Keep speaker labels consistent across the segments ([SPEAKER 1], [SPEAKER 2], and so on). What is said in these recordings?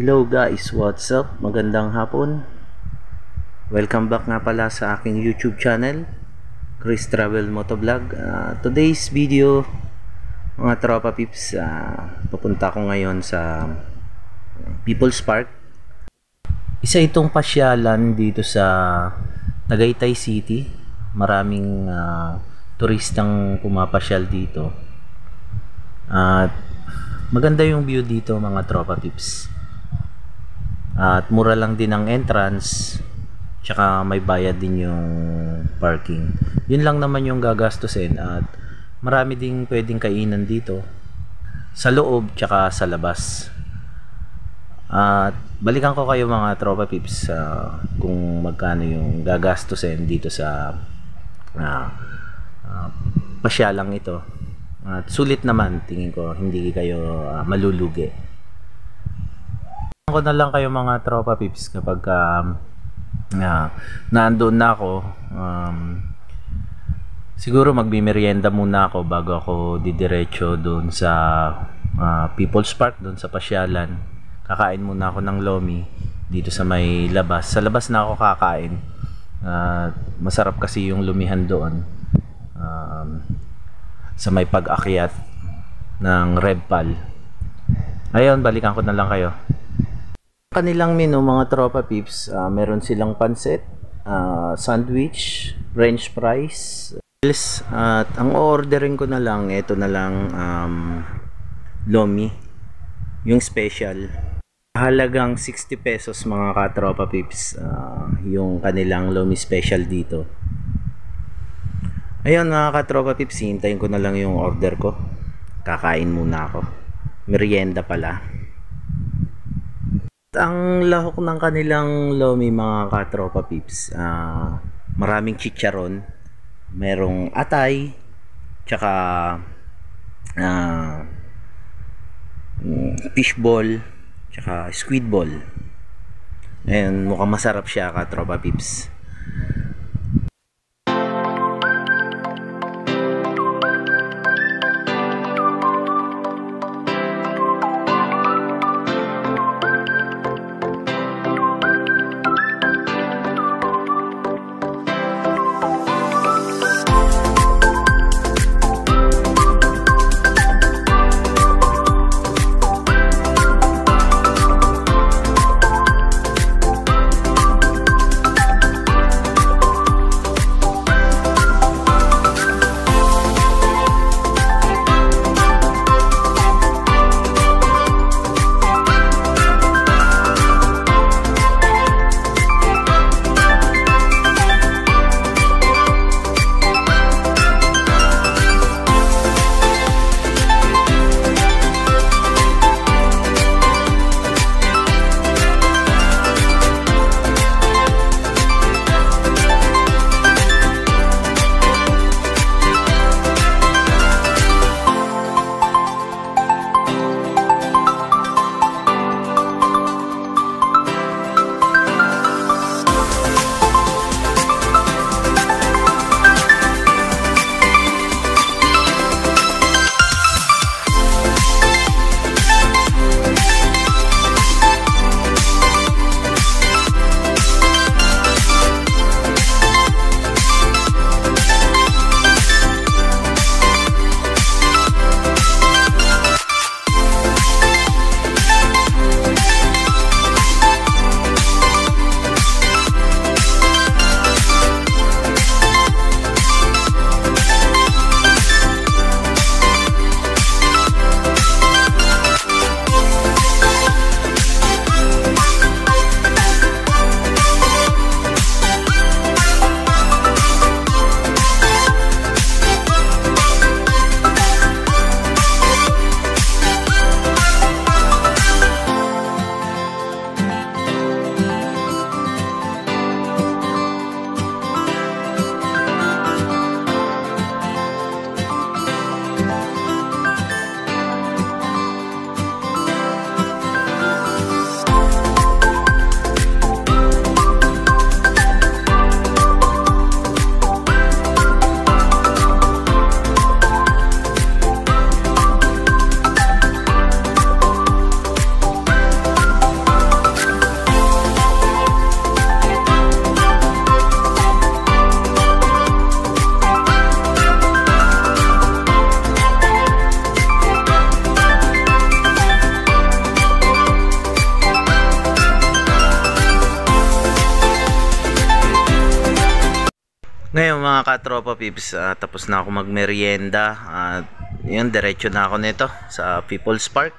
[SPEAKER 1] Hello guys, what's up? Magandang hapon. Welcome back nga pala sa aking YouTube channel, Chris Travel Motovlog. Uh, today's video, mga tropa pips, uh, papunta ko ngayon sa People's Park. Isa itong pasyalan dito sa Tagaytay City. Maraming uh, turistang pumapasyal dito. At maganda yung view dito mga tropa pips at mura lang din ang entrance tsaka may bayad din yung parking. Yun lang naman yung gagastusin at marami ding pwedeng kainan dito. Sa loob tsaka sa labas. At balikan ko kayo mga tropa pips uh, kung magkano yung gagastusin dito sa uh, uh, pasyalang ito. At sulit naman tingin ko hindi kayo uh, malulugi ko na lang kayo mga tropa pips kapag um, uh, naandoon na ako um, siguro magbimeryenda muna ako bago ako didiretso doon sa uh, People's Park doon sa Pasyalan. Kakain muna ako ng lomi dito sa may labas. Sa labas na ako kakain. Uh, masarap kasi yung lumihan doon. Um, sa may pag-akyat ng Redpal ayun balikan ko na lang kayo kanilang menu mga tropa pips uh, meron silang pansit uh, sandwich french fries at ang ordering ko na lang ito na lang um, lomi yung special. Halagang 60 pesos mga katropa pips uh, yung kanilang lomi special dito. Ayun mga katropa pips hintayin ko na lang yung order ko. Kakain muna ako. Merienda pala ang lahok ng kanilang lomi mga katropa pips uh, maraming chicharon. Merong atay tsaka uh, fishball tsaka squid ball. And mukhang masarap siya katropa pips mga katropa pips, ah, tapos na ako magmerienda at yun, diretso na ako nito sa People's Park.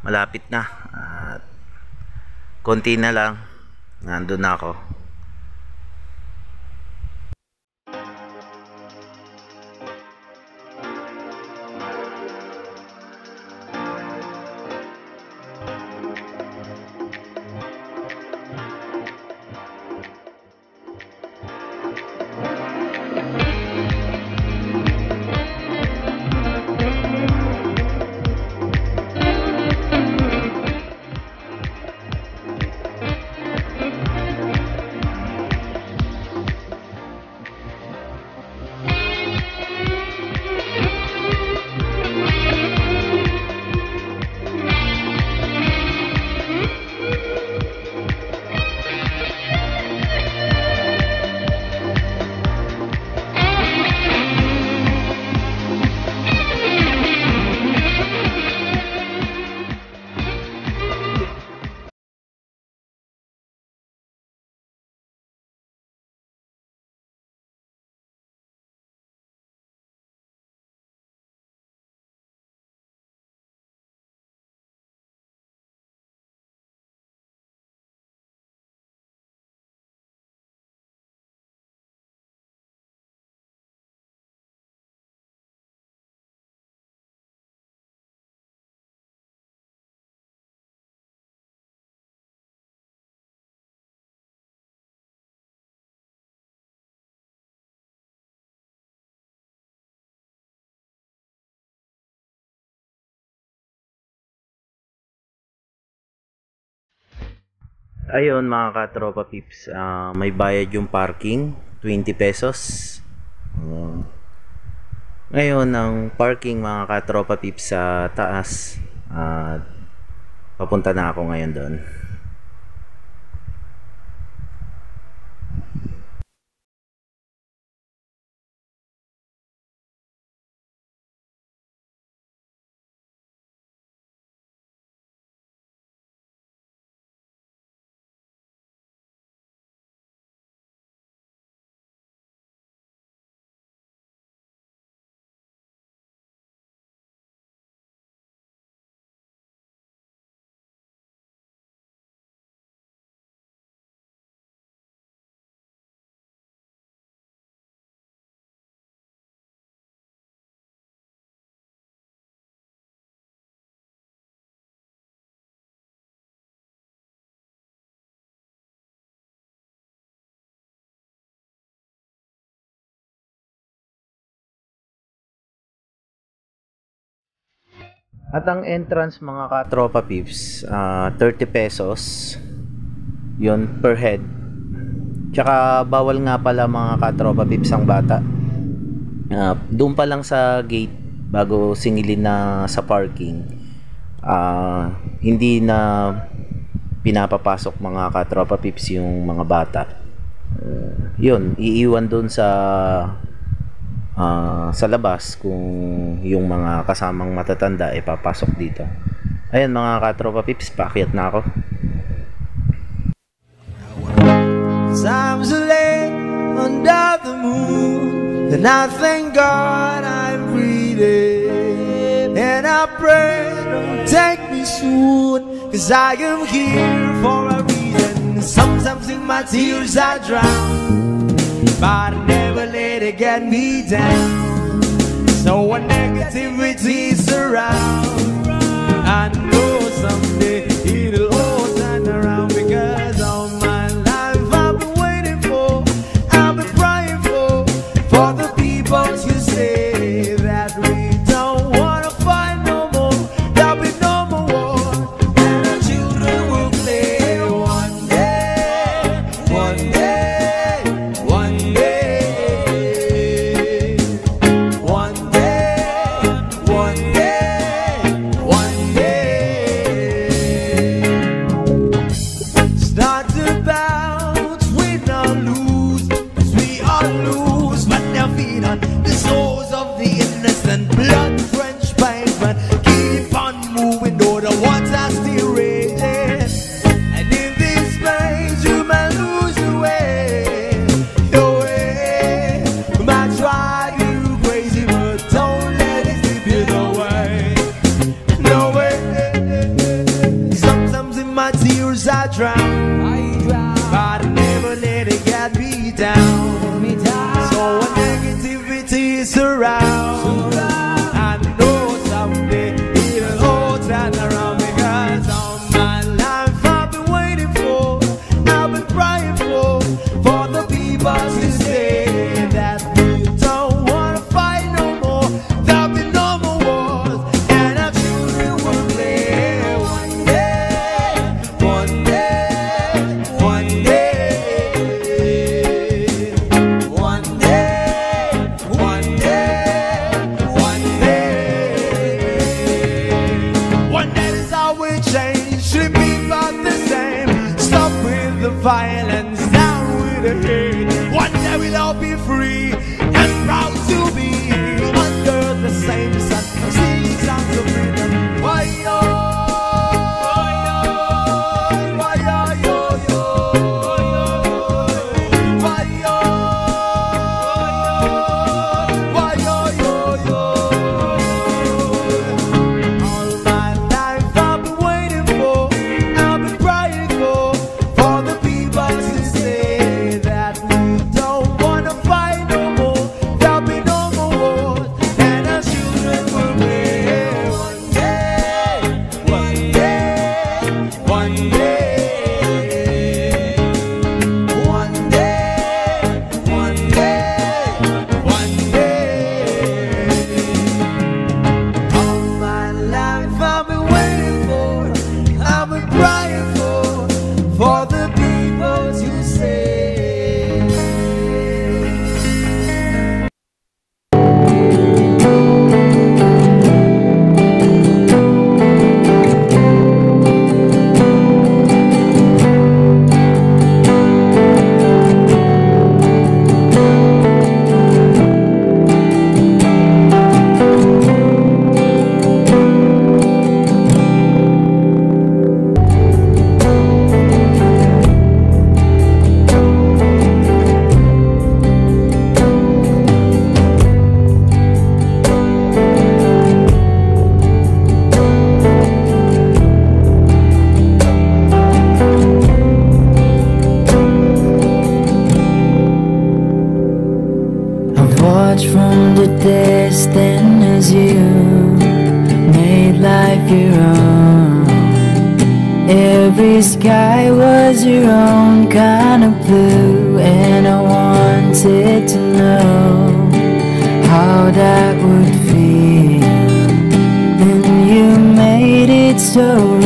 [SPEAKER 1] Malapit na. At konti na lang. Nandun na ako. Ayun mga katropa pips, ah, may bayad yung parking, 20 pesos. Ngayon ang parking mga katropa pips sa taas. ah, papunta na ako ngayon doon. At ang entrance mga katropa pips, ah, 30 pesos. Yun per head. Tsaka bawal nga pala mga katropa pips ang bata. Ah, doon pa lang sa gate bago singilin na sa parking. ah, hindi na pinapapasok mga katropa pips yung mga bata. Ah, yun, iiwan doon sa ah, sa labas kung yung mga kasamang matatanda ay papasok dito. Ayan mga katropa pips, paakyat na ako.
[SPEAKER 2] Times and I thank God I'm breathing. And I pray, don't take me soon, cause I am here for a reason. Sometimes in my tears I drown, but never let it get me down. So when negativity surround, I know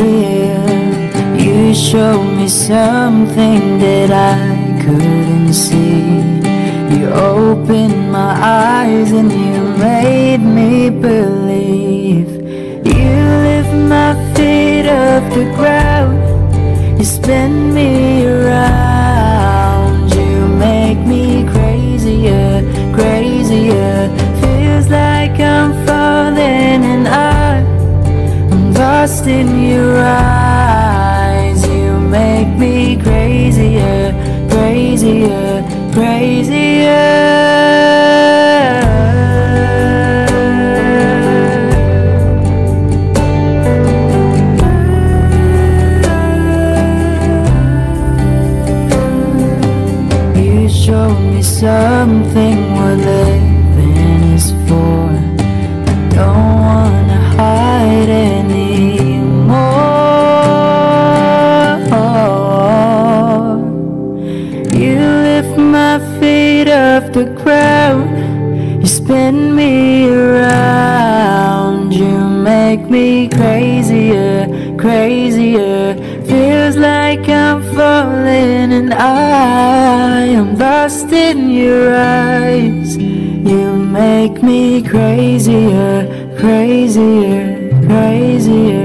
[SPEAKER 2] You
[SPEAKER 3] showed me something that I couldn't see. You opened my eyes and you made me believe. You lift my feet off the ground. You spin me around. You make me crazier, crazier. Feels like I'm falling and I lost in your eyes. You make me crazier, crazier, crazier. make me crazier, crazier, crazier.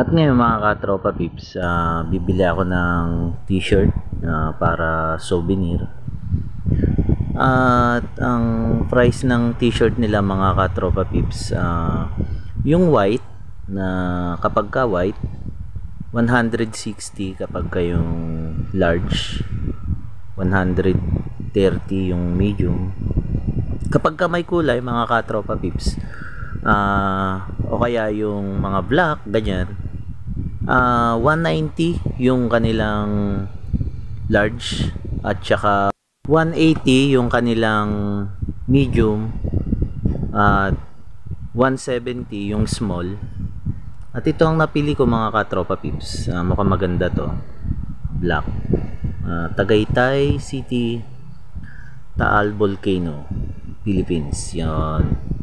[SPEAKER 1] At ngayon mga katropa pips, ah, bibili ako ng t-shirt ah, para souvenir. At ang price ng t-shirt nila mga katropa pips, ah, yung white na kapag ka white, 160 kapag ka yung large, 130 yung medium. Kapag ka may kulay mga katropa pips, ah, o kaya yung mga black, ganyan, ah 190 yung kanilang large at saka 180 yung kanilang medium at 170 yung small. At ito ang napili ko mga katropa pips uh, mukhang maganda to. Black. Ah, Tagaytay City Taal Volcano Philippines. Yan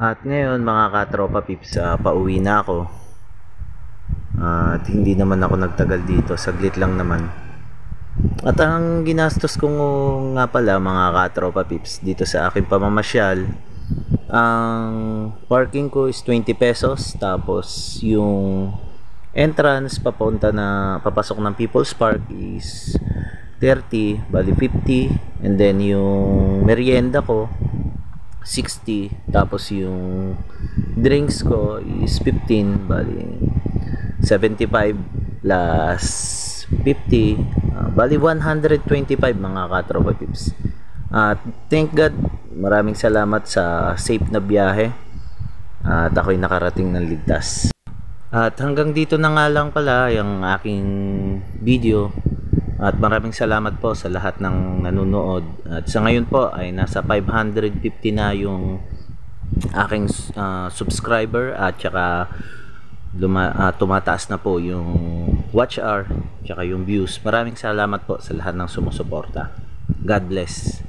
[SPEAKER 1] At ngayon mga katropa pips, ah, pauwi na ako. At hindi naman ako nagtagal dito, saglit lang naman. At ang ginastos ko nga pala mga katropa pips dito sa aking pamamasyal, ang parking ko is 20 pesos tapos yung entrance papunta na papasok ng People's Park is 30, bali 50 and then yung merienda ko 60 tapos yung drinks ko is 15 bali 75 plus 50 ah, bali 125 mga katropa pips at thank God maraming salamat sa safe na biyahe at ako'y nakarating ng ligtas. At hanggang dito na nga lang pala yung aking video At maraming salamat po sa lahat ng nanonood. At sa ngayon po ay nasa 550 na yung aking ah, subscriber at saka luma, ah, tumataas na po yung watch hour saka yung views. Maraming salamat po sa lahat ng sumusuporta. God bless.